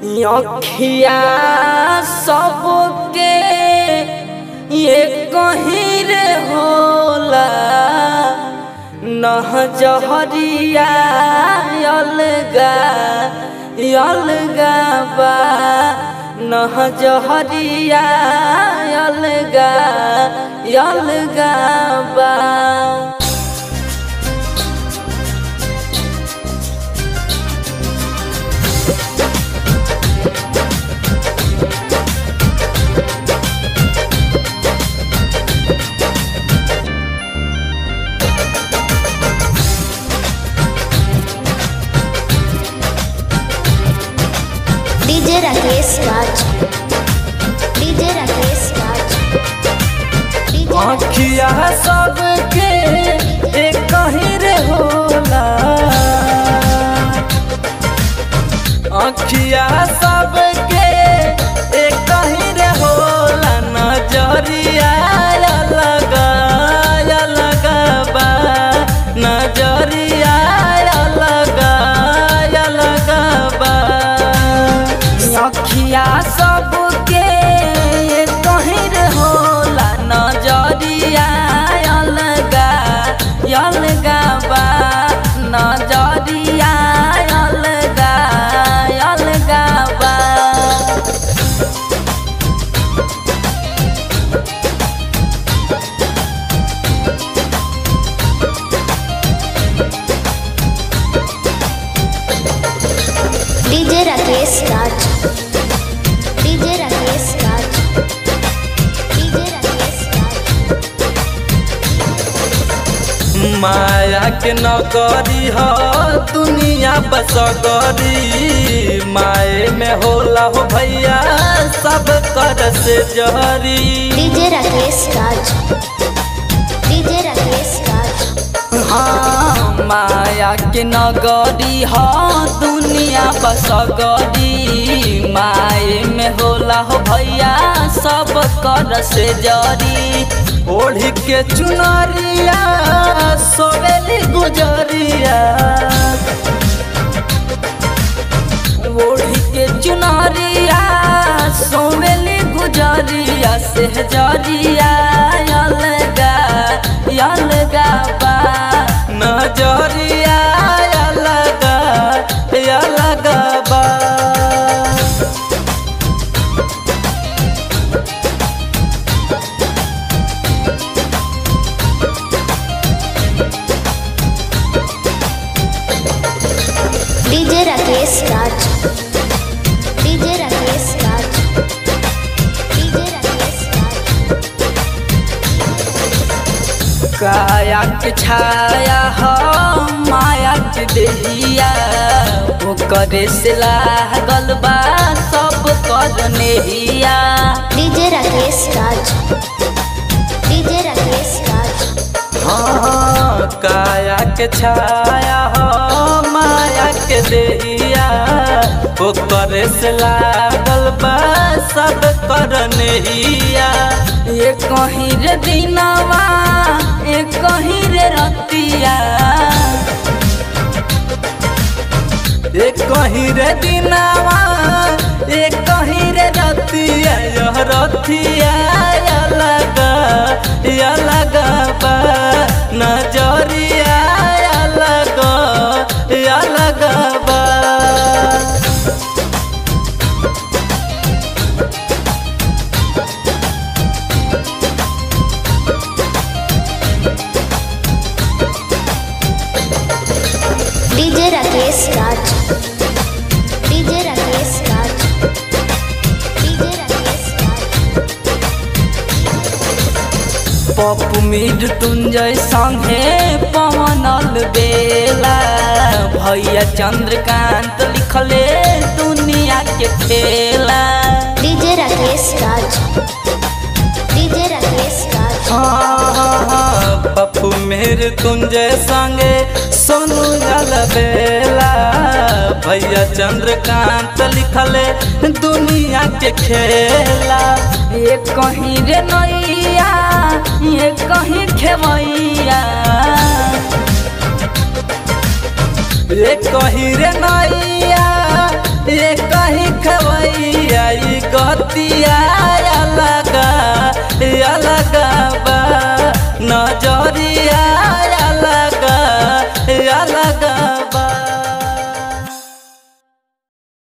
अखिया सबके ये कहीं रे होला नह जहरिया अलगा अलगा बा नह जहरिया अलगा अलगा अखिया सबके एक कहीं रे होला। अखिया सबके डीजे राकेश डीजे राकेश माया के नगरी ह दुनिया बसगरी माए में होला हो भैया सब कर से जहरी डीजे राकेश राज डीजे राकेश राज हाँ माया के नगरी, ह, दुनिया बसगरी माए में होला हो भैया, सब कर से जरी। ओढ़ के चुनरिया, सोवेली गुजरिया। के चुनरिया, सोवेली गुजरिया सेहजरिया अलगा DJ Rakesh Raj. DJ Rakesh Raj. DJ Rakesh Raj. काया के छाया हो माया के देहिया ओकरे से लागल बा सब कर नेहिया। डीजे राकेश राज। डीजे राकेश राज। हाँ काया के छाया हो देहिया से लागल बा सब कर नेहिया ये कहीं रे दिनवा ये कहीं रे रतिया। एक कहीं रे दिनावा एक कहीं रे रतिया यह रतिया। बा DJ Rakesh Raj. DJ Rakesh Raj. DJ Rakesh Raj. Pappu Mir तुंजय संगे पवनल बेला भैया चंद्रकांत लिखले दुनिया के खेला डीजे राकेश राज। डीजे राकेश राज। हाँ हाँ हाँ पप्पू मेर तुंजय संगे सोनू गल बेला। भैया चंद्रकांत लिखले दुनिया के खेला ये कहीं रे नैया ये कहीं खेवैया रे कही रे कही खवैया गतिया अलग अलग